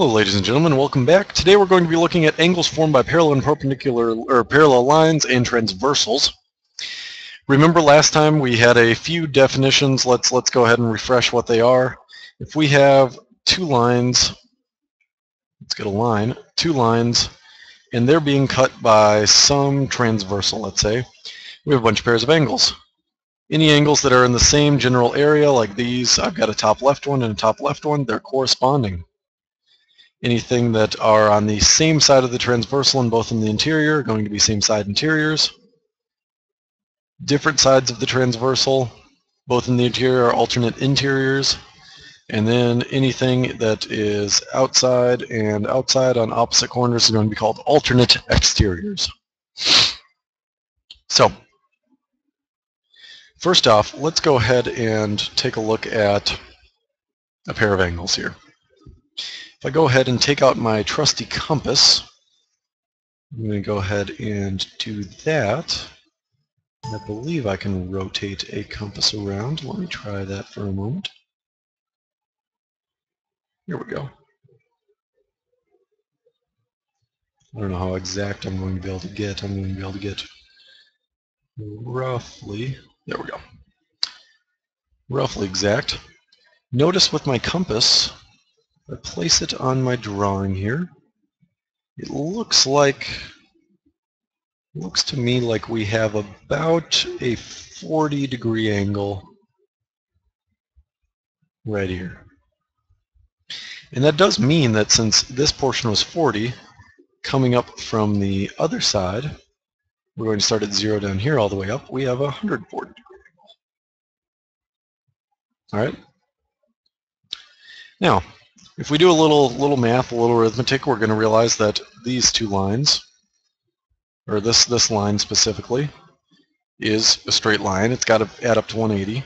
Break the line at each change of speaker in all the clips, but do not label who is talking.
Hello ladies and gentlemen, welcome back. Today we're going to be looking at angles formed by parallel and perpendicular or parallel lines and transversals. Remember last time we had a few definitions. Let's let's go ahead and refresh what they are. If we have two lines, let's get a line, two lines, and they're being cut by some transversal, let's say, we have a bunch of pairs of angles. Any angles that are in the same general area like these, I've got a top left one and a top left one, they're corresponding anything that are on the same side of the transversal and both in the interior are going to be same side interiors. Different sides of the transversal, both in the interior are alternate interiors. And then anything that is outside and outside on opposite corners is going to be called alternate exteriors. So, first off, let's go ahead and take a look at a pair of angles here. If I go ahead and take out my trusty compass, I'm going to go ahead and do that. I believe I can rotate a compass around. Let me try that for a moment. Here we go. I don't know how exact I'm going to be able to get. I'm going to be able to get roughly, there we go, roughly exact. Notice with my compass, I place it on my drawing here, it looks like, looks to me like we have about a 40 degree angle right here. And that does mean that since this portion was 40, coming up from the other side, we're going to start at 0 down here all the way up, we have a 140 degree angle. All right? Now, if we do a little little math, a little arithmetic, we're going to realize that these two lines, or this this line specifically, is a straight line. It's got to add up to 180.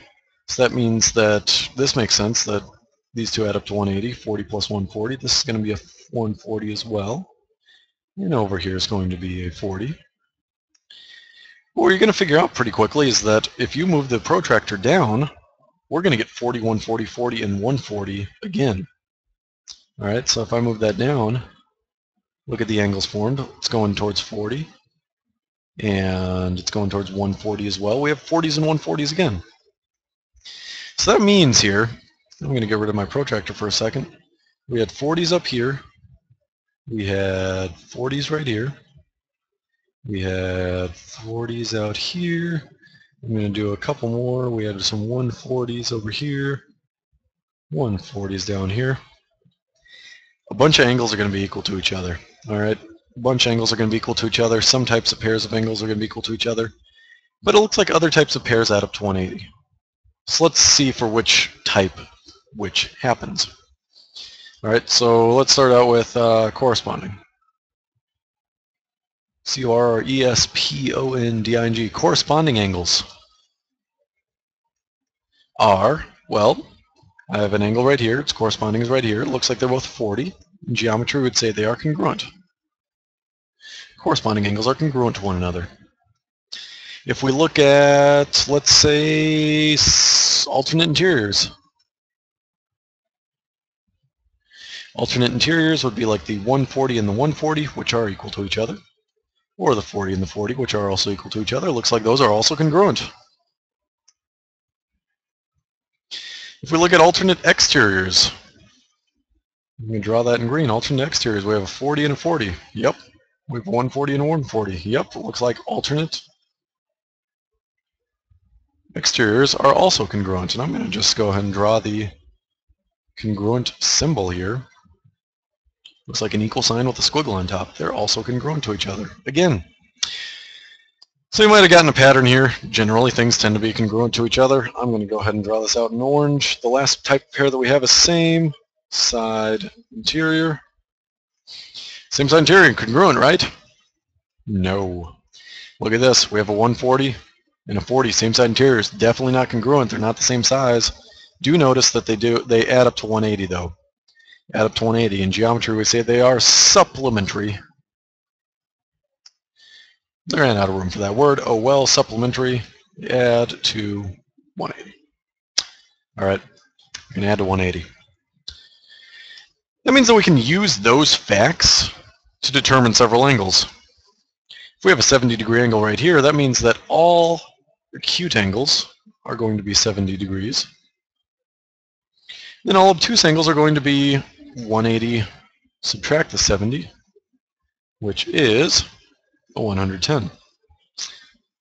So that means that this makes sense that these two add up to 180, 40 plus 140. This is going to be a 140 as well. And over here is going to be a 40. What you're going to figure out pretty quickly is that if you move the protractor down, we're going to get 40, 140, 40, and 140 again. All right, so if I move that down, look at the angles formed. It's going towards 40, and it's going towards 140 as well. We have 40s and 140s again. So that means here, I'm going to get rid of my protractor for a second. We had 40s up here. We had 40s right here. We had 40s out here. I'm going to do a couple more. We had some 140s over here. 140s down here a bunch of angles are going to be equal to each other. All right, a bunch of angles are going to be equal to each other. Some types of pairs of angles are going to be equal to each other. But it looks like other types of pairs add up to 180. So let's see for which type which happens. All right, so let's start out with uh, corresponding. C-O-R-E-S-P-O-N-D-I-N-G, corresponding angles are, well, I have an angle right here. Its corresponding is right here. It looks like they're both 40. In geometry, would say they are congruent. Corresponding angles are congruent to one another. If we look at, let's say, alternate interiors. Alternate interiors would be like the 140 and the 140, which are equal to each other. Or the 40 and the 40, which are also equal to each other. Looks like those are also congruent. If we look at alternate exteriors, we can draw that in green. Alternate exteriors, we have a 40 and a 40. Yep. We have a 140 and a 140. Yep, it looks like alternate exteriors are also congruent. And I'm going to just go ahead and draw the congruent symbol here. Looks like an equal sign with a squiggle on top. They're also congruent to each other. Again, so you might have gotten a pattern here. Generally, things tend to be congruent to each other. I'm going to go ahead and draw this out in orange. The last type pair that we have is same side interior. Same side interior, congruent, right? No. Look at this. We have a 140 and a 40. Same side interiors. Definitely not congruent. They're not the same size. Do notice that they do they add up to 180 though. Add up to 180. In geometry, we say they are supplementary I ran out of room for that word. Oh well, supplementary, add to 180. All right, we're going to add to 180. That means that we can use those facts to determine several angles. If we have a 70 degree angle right here, that means that all acute angles are going to be 70 degrees. Then all obtuse angles are going to be 180 subtract the 70, which is 110.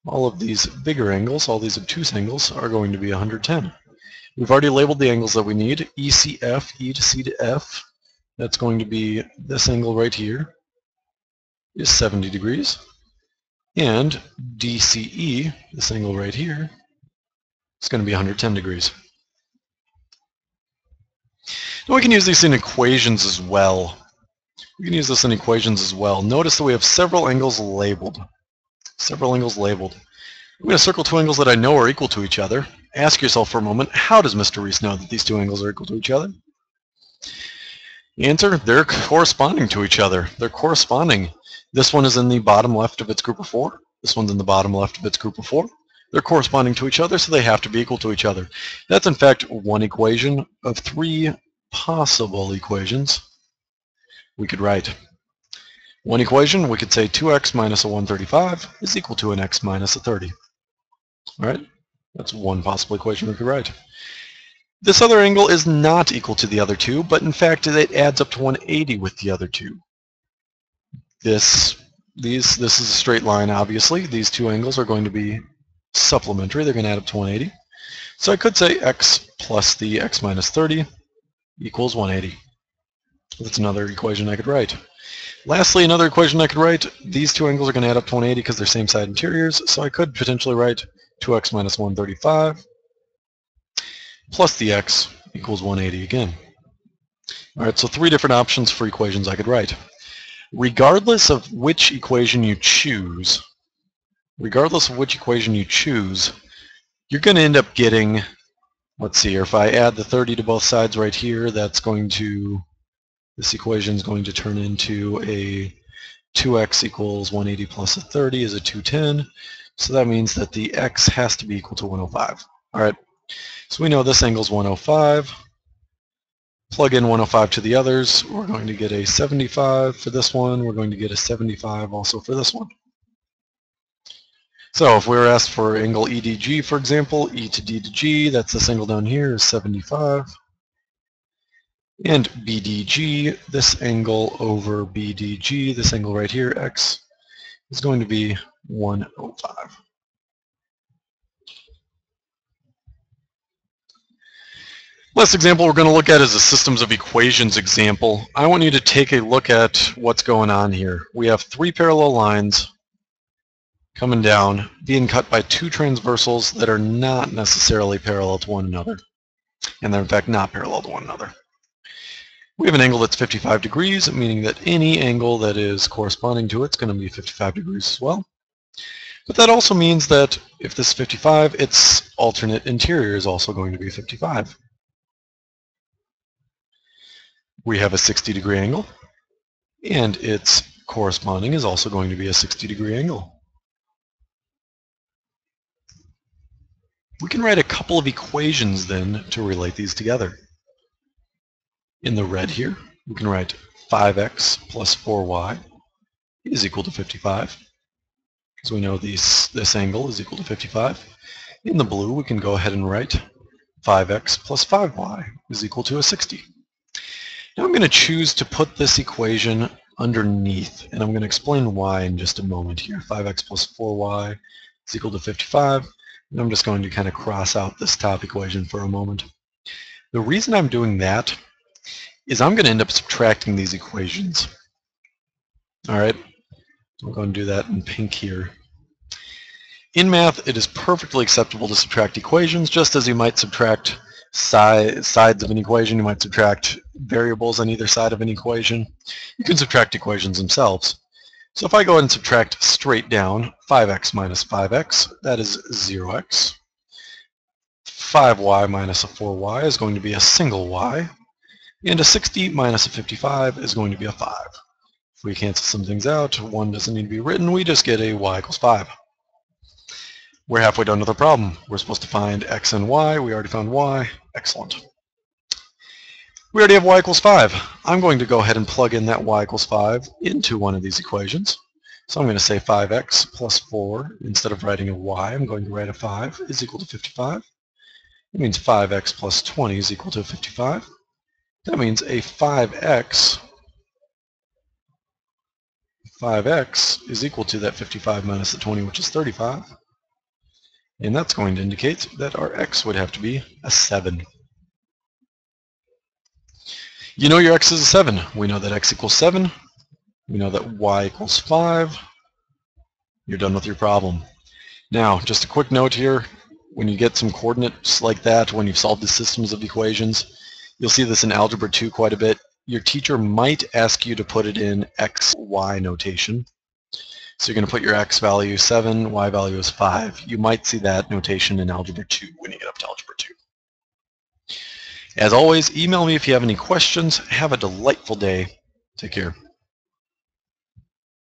All of these bigger angles, all these obtuse angles, are going to be 110. We've already labeled the angles that we need, ECF, E to C to F. That's going to be this angle right here is 70 degrees. And DCE, this angle right here, is going to be 110 degrees. Now we can use these in equations as well. We can use this in equations as well. Notice that we have several angles labeled. Several angles labeled. I'm going to circle two angles that I know are equal to each other. Ask yourself for a moment, how does Mr. Reece know that these two angles are equal to each other? Answer, they're corresponding to each other. They're corresponding. This one is in the bottom left of its group of four. This one's in the bottom left of its group of four. They're corresponding to each other, so they have to be equal to each other. That's in fact one equation of three possible equations we could write. One equation, we could say 2x minus a 135 is equal to an x minus a 30. All right, that's one possible equation we could write. This other angle is not equal to the other two, but in fact it adds up to 180 with the other two. This, these, this is a straight line, obviously. These two angles are going to be supplementary. They're going to add up to 180. So I could say x plus the x minus 30 equals 180. That's another equation I could write. Lastly, another equation I could write, these two angles are going to add up to 180 because they're same side interiors, so I could potentially write 2x minus 135 plus the x equals 180 again. All right, so three different options for equations I could write. Regardless of which equation you choose, regardless of which equation you choose, you're going to end up getting, let's see if I add the 30 to both sides right here, that's going to, this equation is going to turn into a 2x equals 180 plus a 30 is a 210. So that means that the x has to be equal to 105. All right, so we know this angle is 105. Plug in 105 to the others. We're going to get a 75 for this one. We're going to get a 75 also for this one. So if we were asked for angle EDG, for example, E to D to G, that's this angle down here is 75. And BDG, this angle over BDG, this angle right here, X, is going to be 105. Last example we're going to look at is a systems of equations example. I want you to take a look at what's going on here. We have three parallel lines coming down, being cut by two transversals that are not necessarily parallel to one another. And they're in fact not parallel to one another. We have an angle that's 55 degrees, meaning that any angle that is corresponding to it is going to be 55 degrees as well. But that also means that if this is 55, its alternate interior is also going to be 55. We have a 60 degree angle, and its corresponding is also going to be a 60 degree angle. We can write a couple of equations then to relate these together. In the red here, we can write 5x plus 4y is equal to 55, because we know these, this angle is equal to 55. In the blue, we can go ahead and write 5x plus 5y is equal to a 60. Now I'm going to choose to put this equation underneath, and I'm going to explain why in just a moment here. 5x plus 4y is equal to 55, and I'm just going to kind of cross out this top equation for a moment. The reason I'm doing that is I'm going to end up subtracting these equations. All right, I'm going to do that in pink here. In math, it is perfectly acceptable to subtract equations, just as you might subtract si sides of an equation. You might subtract variables on either side of an equation. You can subtract equations themselves. So if I go ahead and subtract straight down 5x minus 5x, that is 0x. 5y minus a 4y is going to be a single y. And a 60 minus a 55 is going to be a 5. If we cancel some things out, 1 doesn't need to be written, we just get a y equals 5. We're halfway done with the problem. We're supposed to find x and y. We already found y. Excellent. We already have y equals 5. I'm going to go ahead and plug in that y equals 5 into one of these equations. So I'm going to say 5x plus 4. Instead of writing a y, I'm going to write a 5 is equal to 55. It means 5x plus 20 is equal to 55. That means a 5x 5x is equal to that 55 minus the 20, which is 35. And that's going to indicate that our x would have to be a 7. You know your x is a 7. We know that x equals 7. We know that y equals 5. You're done with your problem. Now, just a quick note here. When you get some coordinates like that, when you've solved the systems of equations, you'll see this in Algebra 2 quite a bit. Your teacher might ask you to put it in x, y notation. So you're going to put your x value 7, y value is 5. You might see that notation in Algebra 2 when you get up to Algebra 2. As always, email me if you have any questions. Have a delightful day. Take care.